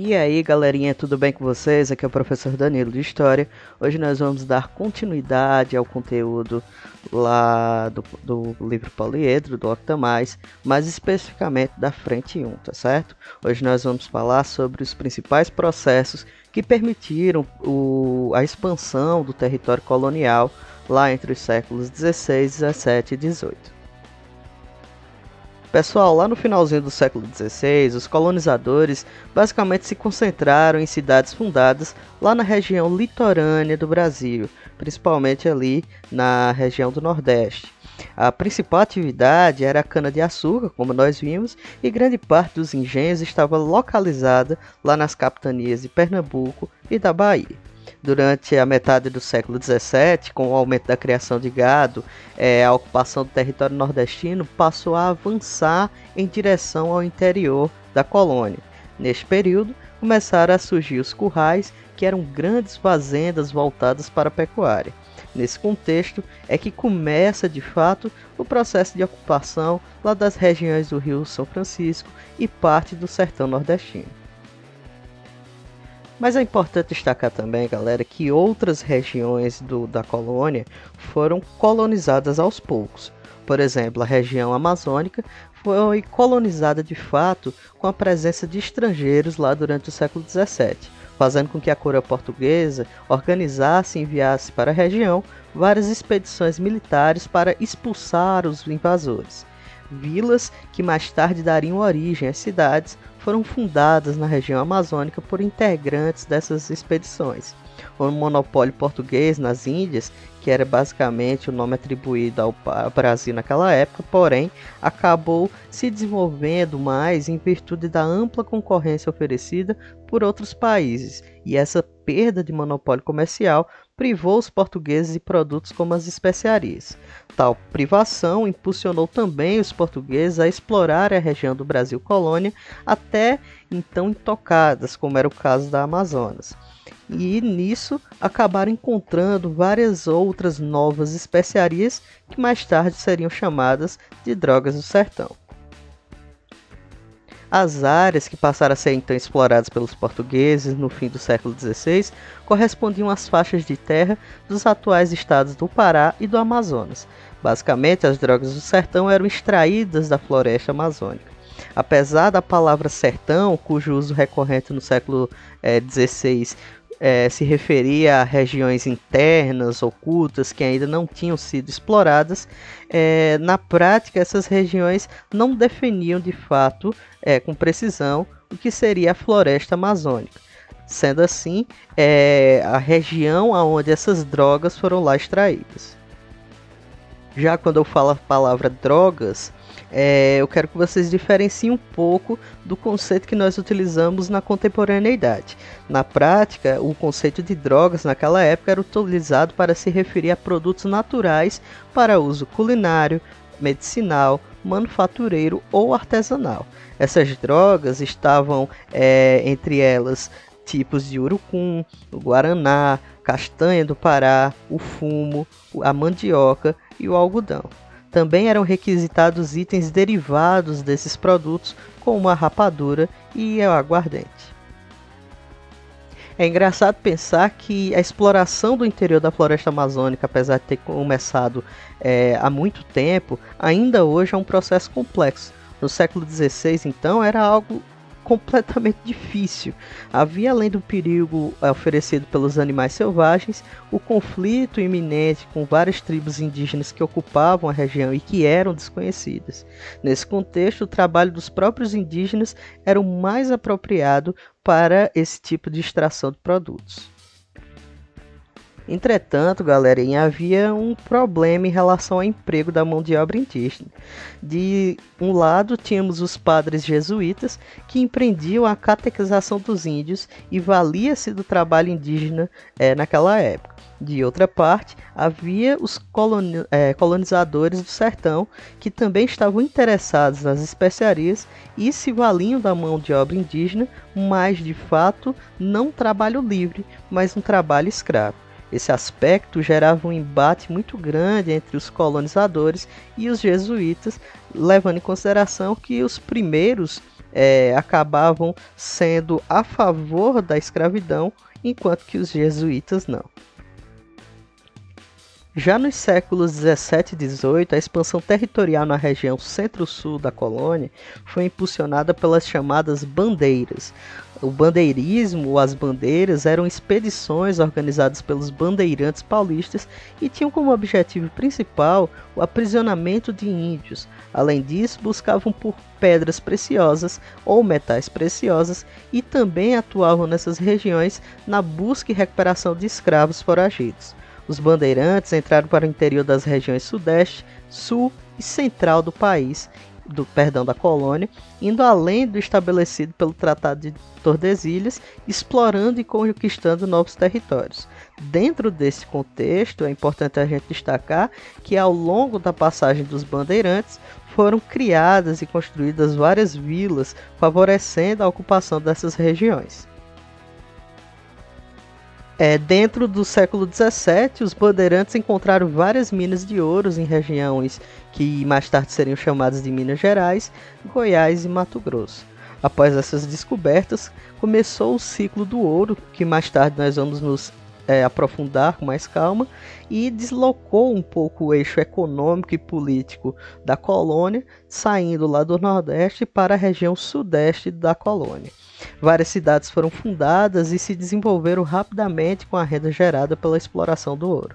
E aí galerinha, tudo bem com vocês? Aqui é o professor Danilo de História. Hoje nós vamos dar continuidade ao conteúdo lá do, do livro Poliedro, do Octamais, mais especificamente da Frente 1, tá certo? Hoje nós vamos falar sobre os principais processos que permitiram o, a expansão do território colonial lá entre os séculos 16, 17 e 18. Pessoal, lá no finalzinho do século XVI, os colonizadores basicamente se concentraram em cidades fundadas lá na região litorânea do Brasil, principalmente ali na região do Nordeste. A principal atividade era a cana-de-açúcar, como nós vimos, e grande parte dos engenhos estava localizada lá nas capitanias de Pernambuco e da Bahia durante a metade do século XVII, com o aumento da criação de gado, é, a ocupação do território nordestino passou a avançar em direção ao interior da colônia. Neste período, começaram a surgir os currais, que eram grandes fazendas voltadas para a pecuária. Nesse contexto é que começa de fato o processo de ocupação lá das regiões do Rio São Francisco e parte do sertão nordestino. Mas é importante destacar também, galera, que outras regiões do, da colônia foram colonizadas aos poucos. Por exemplo, a região amazônica foi colonizada de fato com a presença de estrangeiros lá durante o século XVII, fazendo com que a coroa portuguesa organizasse e enviasse para a região várias expedições militares para expulsar os invasores. Vilas que mais tarde dariam origem às cidades foram fundadas na região amazônica por integrantes dessas expedições. O monopólio português nas Índias, que era basicamente o nome atribuído ao Brasil naquela época, porém acabou se desenvolvendo mais em virtude da ampla concorrência oferecida por outros países, e essa perda de monopólio comercial privou os portugueses de produtos como as especiarias. Tal privação impulsionou também os portugueses a explorar a região do Brasil colônia até então intocadas, como era o caso da Amazonas. E nisso acabaram encontrando várias outras novas especiarias que mais tarde seriam chamadas de drogas do sertão. As áreas que passaram a ser então exploradas pelos portugueses no fim do século XVI correspondiam às faixas de terra dos atuais estados do Pará e do Amazonas. Basicamente, as drogas do sertão eram extraídas da floresta amazônica. Apesar da palavra sertão, cujo uso recorrente no século XVI eh, é, se referia a regiões internas, ocultas, que ainda não tinham sido exploradas, é, na prática essas regiões não definiam de fato, é, com precisão, o que seria a floresta amazônica. Sendo assim, é, a região onde essas drogas foram lá extraídas. Já quando eu falo a palavra drogas, é, eu quero que vocês diferenciem um pouco do conceito que nós utilizamos na contemporaneidade. Na prática, o conceito de drogas naquela época era utilizado para se referir a produtos naturais para uso culinário, medicinal, manufatureiro ou artesanal. Essas drogas estavam é, entre elas tipos de urucum, o guaraná, castanha do Pará, o fumo, a mandioca e o algodão. Também eram requisitados itens derivados desses produtos, como a rapadura e o aguardente. É engraçado pensar que a exploração do interior da floresta amazônica, apesar de ter começado é, há muito tempo, ainda hoje é um processo complexo. No século XVI, então, era algo completamente difícil. Havia, além do perigo oferecido pelos animais selvagens, o conflito iminente com várias tribos indígenas que ocupavam a região e que eram desconhecidas. Nesse contexto, o trabalho dos próprios indígenas era o mais apropriado para esse tipo de extração de produtos. Entretanto, galera, havia um problema em relação ao emprego da mão de obra indígena. De um lado, tínhamos os padres jesuítas que empreendiam a catequização dos índios e valia-se do trabalho indígena é, naquela época. De outra parte, havia os coloni é, colonizadores do sertão que também estavam interessados nas especiarias e se valiam da mão de obra indígena, mas de fato não trabalho livre, mas um trabalho escravo. Esse aspecto gerava um embate muito grande entre os colonizadores e os jesuítas, levando em consideração que os primeiros é, acabavam sendo a favor da escravidão, enquanto que os jesuítas não. Já nos séculos 17 e 18, a expansão territorial na região centro-sul da colônia foi impulsionada pelas chamadas bandeiras. O bandeirismo as bandeiras eram expedições organizadas pelos bandeirantes paulistas e tinham como objetivo principal o aprisionamento de índios. Além disso, buscavam por pedras preciosas ou metais preciosos e também atuavam nessas regiões na busca e recuperação de escravos foragidos. Os bandeirantes entraram para o interior das regiões sudeste, sul e central do país, do perdão da colônia, indo além do estabelecido pelo Tratado de Tordesilhas, explorando e conquistando novos territórios. Dentro desse contexto, é importante a gente destacar que ao longo da passagem dos bandeirantes foram criadas e construídas várias vilas, favorecendo a ocupação dessas regiões. É, dentro do século XVII, os bandeirantes encontraram várias minas de ouros em regiões que mais tarde seriam chamadas de Minas Gerais, Goiás e Mato Grosso. Após essas descobertas, começou o ciclo do ouro, que mais tarde nós vamos nos é, aprofundar com mais calma, e deslocou um pouco o eixo econômico e político da colônia, saindo lá do Nordeste para a região sudeste da colônia. Várias cidades foram fundadas e se desenvolveram rapidamente com a renda gerada pela exploração do ouro.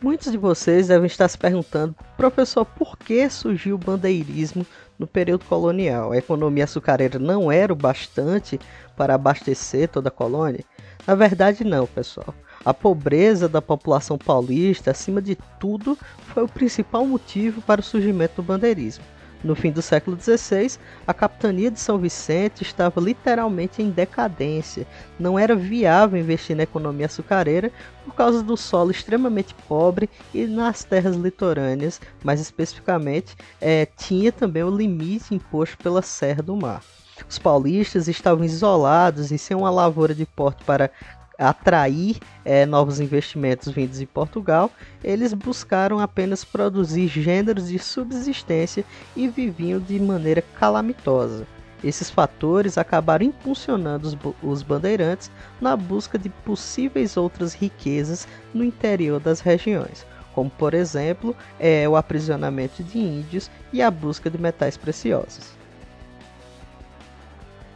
Muitos de vocês devem estar se perguntando, professor, por que surgiu o bandeirismo no período colonial? A economia açucareira não era o bastante para abastecer toda a colônia? Na verdade, não, pessoal. A pobreza da população paulista, acima de tudo, foi o principal motivo para o surgimento do bandeirismo. No fim do século XVI, a capitania de São Vicente estava literalmente em decadência. Não era viável investir na economia açucareira por causa do solo extremamente pobre e nas terras litorâneas, mais especificamente, é, tinha também o limite imposto pela Serra do Mar. Os paulistas estavam isolados e sem uma lavoura de porte para atrair é, novos investimentos vindos de Portugal, eles buscaram apenas produzir gêneros de subsistência e viviam de maneira calamitosa. Esses fatores acabaram impulsionando os, os bandeirantes na busca de possíveis outras riquezas no interior das regiões, como por exemplo é, o aprisionamento de índios e a busca de metais preciosos.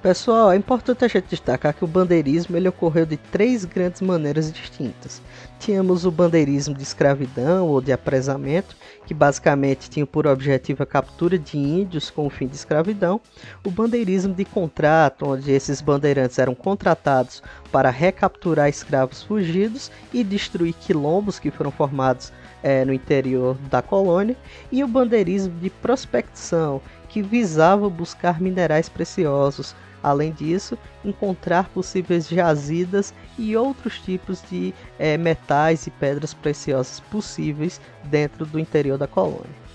Pessoal, é importante a gente destacar que o bandeirismo ele ocorreu de três grandes maneiras distintas. Tínhamos o bandeirismo de escravidão ou de apresamento, que basicamente tinha por objetivo a captura de índios com o fim de escravidão. O bandeirismo de contrato, onde esses bandeirantes eram contratados para recapturar escravos fugidos e destruir quilombos que foram formados é, no interior da colônia. E o bandeirismo de prospecção, que visava buscar minerais preciosos Além disso, encontrar possíveis jazidas e outros tipos de é, metais e pedras preciosas possíveis dentro do interior da colônia.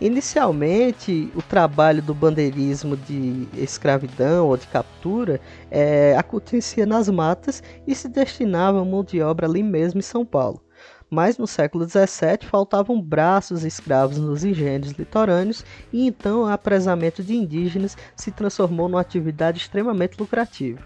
Inicialmente, o trabalho do bandeirismo de escravidão ou de captura é, acontecia nas matas e se destinava a mão de obra ali mesmo em São Paulo mas no século XVII faltavam braços escravos nos engenhos litorâneos e então o apresamento de indígenas se transformou numa atividade extremamente lucrativa.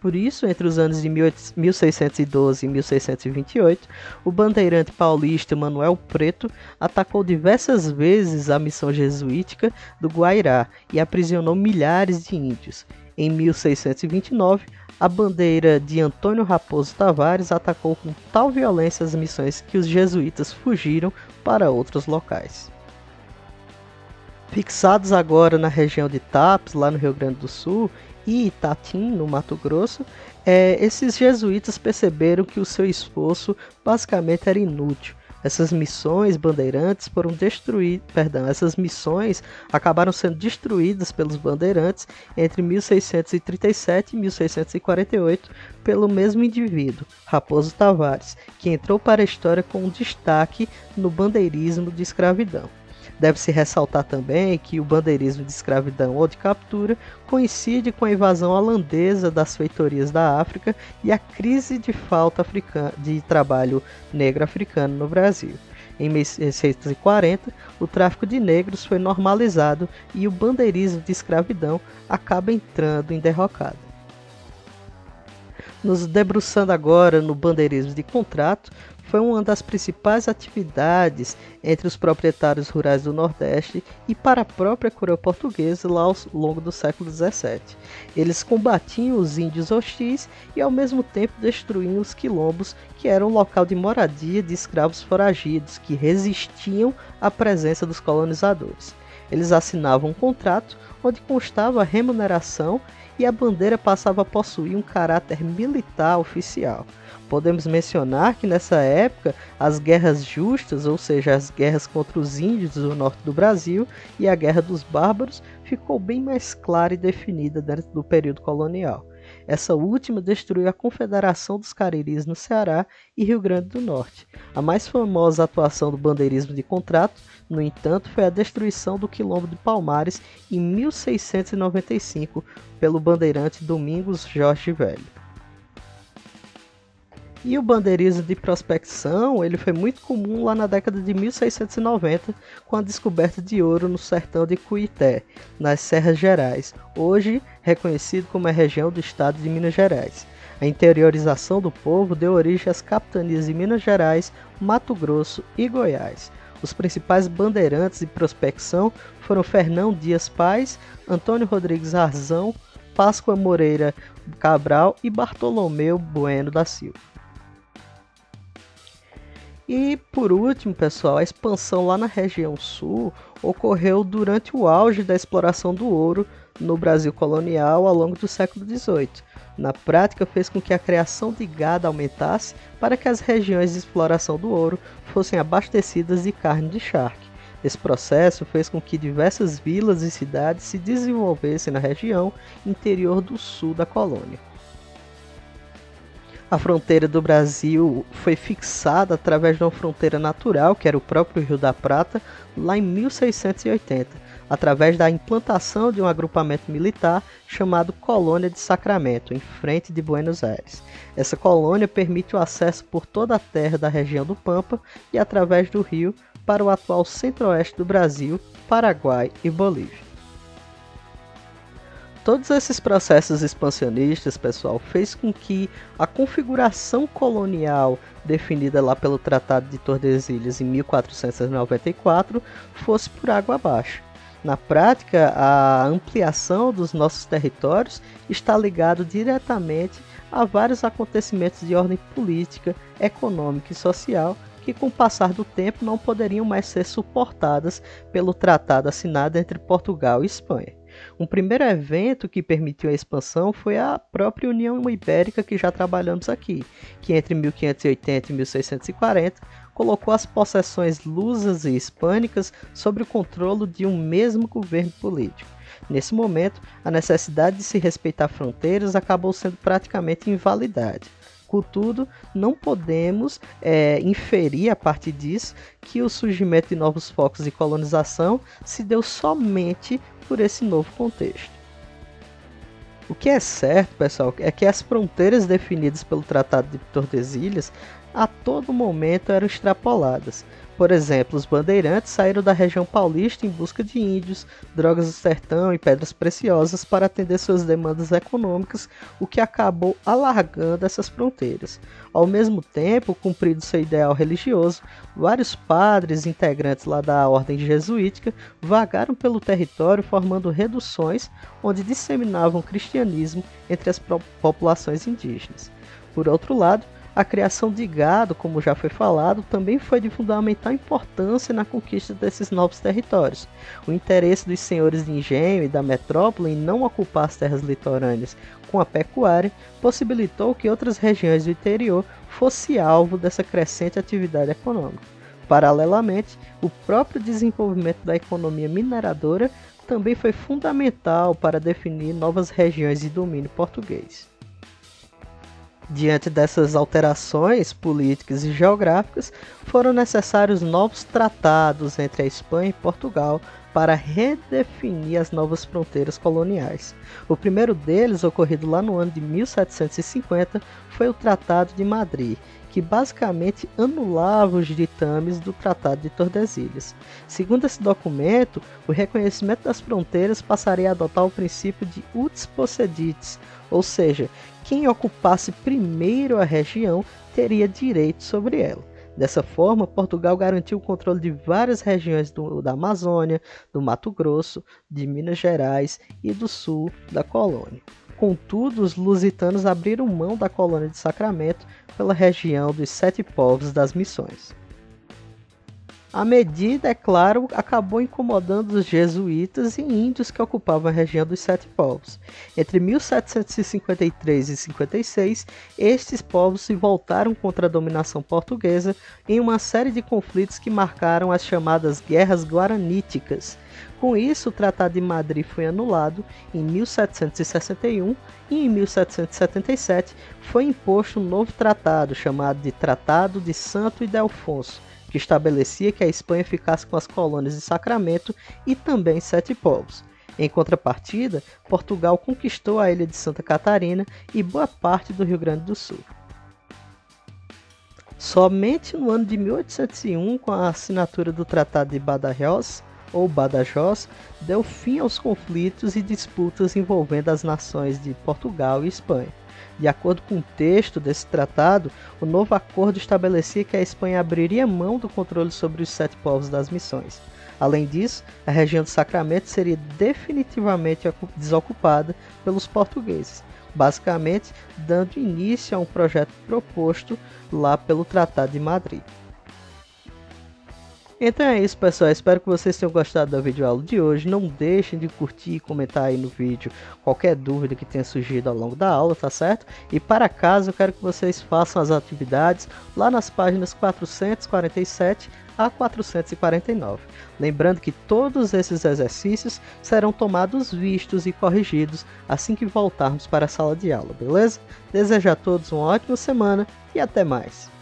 Por isso, entre os anos de 1612 e 1628, o bandeirante paulista Manuel Preto atacou diversas vezes a missão jesuítica do Guairá e aprisionou milhares de índios. Em 1629, a bandeira de Antônio Raposo Tavares atacou com tal violência as missões que os jesuítas fugiram para outros locais. Fixados agora na região de Tapes, lá no Rio Grande do Sul, e Itatim, no Mato Grosso, é, esses jesuítas perceberam que o seu esforço basicamente era inútil essas missões bandeirantes foram destruídas, perdão, essas missões acabaram sendo destruídas pelos bandeirantes entre 1637 e 1648 pelo mesmo indivíduo, Raposo Tavares, que entrou para a história com um destaque no bandeirismo de escravidão. Deve-se ressaltar também que o bandeirismo de escravidão ou de captura coincide com a invasão holandesa das feitorias da África e a crise de falta de trabalho negro africano no Brasil. Em 1640, o tráfico de negros foi normalizado e o bandeirismo de escravidão acaba entrando em derrocada. Nos debruçando agora no bandeirismo de contrato, foi uma das principais atividades entre os proprietários rurais do Nordeste e para a própria coroa portuguesa lá ao longo do século XVII. Eles combatiam os índios hostis e ao mesmo tempo destruíam os quilombos, que eram local de moradia de escravos foragidos que resistiam à presença dos colonizadores. Eles assinavam um contrato onde constava a remuneração e a bandeira passava a possuir um caráter militar oficial. Podemos mencionar que nessa época as guerras justas, ou seja, as guerras contra os índios do norte do Brasil e a guerra dos bárbaros, ficou bem mais clara e definida dentro do período colonial. Essa última destruiu a Confederação dos Cariris no Ceará e Rio Grande do Norte. A mais famosa atuação do bandeirismo de contrato, no entanto, foi a destruição do Quilombo de Palmares em 1695 pelo bandeirante Domingos Jorge Velho. E o bandeirismo de prospecção ele foi muito comum lá na década de 1690, com a descoberta de ouro no sertão de Cuité, nas Serras Gerais, hoje reconhecido como a região do estado de Minas Gerais. A interiorização do povo deu origem às capitanias de Minas Gerais, Mato Grosso e Goiás. Os principais bandeirantes de prospecção foram Fernão Dias Paz, Antônio Rodrigues Arzão, Páscoa Moreira Cabral e Bartolomeu Bueno da Silva. E por último, pessoal, a expansão lá na região sul ocorreu durante o auge da exploração do ouro no Brasil colonial ao longo do século XVIII. Na prática, fez com que a criação de gado aumentasse para que as regiões de exploração do ouro fossem abastecidas de carne de charque. Esse processo fez com que diversas vilas e cidades se desenvolvessem na região interior do sul da colônia. A fronteira do Brasil foi fixada através de uma fronteira natural, que era o próprio Rio da Prata, lá em 1680, através da implantação de um agrupamento militar chamado Colônia de Sacramento, em frente de Buenos Aires. Essa colônia permite o acesso por toda a terra da região do Pampa e através do rio para o atual centro-oeste do Brasil, Paraguai e Bolívia. Todos esses processos expansionistas, pessoal, fez com que a configuração colonial definida lá pelo Tratado de Tordesilhas em 1494 fosse por água abaixo. Na prática, a ampliação dos nossos territórios está ligado diretamente a vários acontecimentos de ordem política, econômica e social que com o passar do tempo não poderiam mais ser suportadas pelo tratado assinado entre Portugal e Espanha. Um primeiro evento que permitiu a expansão foi a própria União Ibérica que já trabalhamos aqui, que entre 1580 e 1640 colocou as possessões lusas e hispânicas sob o controle de um mesmo governo político. Nesse momento, a necessidade de se respeitar fronteiras acabou sendo praticamente invalidada. Contudo, não podemos é, inferir a partir disso que o surgimento de novos focos de colonização se deu somente por esse novo contexto. O que é certo, pessoal, é que as fronteiras definidas pelo Tratado de Tordesilhas a todo momento eram extrapoladas, por exemplo, os bandeirantes saíram da região paulista em busca de índios, drogas do sertão e pedras preciosas para atender suas demandas econômicas, o que acabou alargando essas fronteiras. Ao mesmo tempo, cumprido seu ideal religioso, vários padres integrantes lá da ordem jesuítica vagaram pelo território formando reduções onde disseminavam o cristianismo entre as populações indígenas. Por outro lado, a criação de gado, como já foi falado, também foi de fundamental importância na conquista desses novos territórios. O interesse dos senhores de engenho e da metrópole em não ocupar as terras litorâneas com a pecuária possibilitou que outras regiões do interior fossem alvo dessa crescente atividade econômica. Paralelamente, o próprio desenvolvimento da economia mineradora também foi fundamental para definir novas regiões de domínio português. Diante dessas alterações políticas e geográficas, foram necessários novos tratados entre a Espanha e Portugal para redefinir as novas fronteiras coloniais. O primeiro deles, ocorrido lá no ano de 1750, foi o Tratado de Madrid, que basicamente anulava os ditames do Tratado de Tordesilhas. Segundo esse documento, o reconhecimento das fronteiras passaria a adotar o princípio de uts posseditis, ou seja, quem ocupasse primeiro a região teria direito sobre ela. Dessa forma, Portugal garantiu o controle de várias regiões do, da Amazônia, do Mato Grosso, de Minas Gerais e do sul da colônia. Contudo, os lusitanos abriram mão da colônia de Sacramento pela região dos Sete Povos das Missões. A medida, é claro, acabou incomodando os jesuítas e índios que ocupavam a região dos Sete Povos. Entre 1753 e 56, estes povos se voltaram contra a dominação portuguesa em uma série de conflitos que marcaram as chamadas Guerras Guaraníticas. Com isso, o Tratado de Madrid foi anulado em 1761 e em 1777 foi imposto um novo tratado chamado de Tratado de Santo Ildefonso que estabelecia que a Espanha ficasse com as colônias de Sacramento e também Sete Povos. Em contrapartida, Portugal conquistou a ilha de Santa Catarina e boa parte do Rio Grande do Sul. Somente no ano de 1801, com a assinatura do Tratado de Badajoz, ou Badajoz, deu fim aos conflitos e disputas envolvendo as nações de Portugal e Espanha. De acordo com o texto desse tratado, o novo acordo estabelecia que a Espanha abriria mão do controle sobre os sete povos das missões. Além disso, a região do Sacramento seria definitivamente desocupada pelos portugueses, basicamente dando início a um projeto proposto lá pelo Tratado de Madrid. Então é isso, pessoal. Espero que vocês tenham gostado da videoaula de hoje. Não deixem de curtir e comentar aí no vídeo qualquer dúvida que tenha surgido ao longo da aula, tá certo? E para casa, eu quero que vocês façam as atividades lá nas páginas 447 a 449. Lembrando que todos esses exercícios serão tomados vistos e corrigidos assim que voltarmos para a sala de aula, beleza? Desejo a todos uma ótima semana e até mais.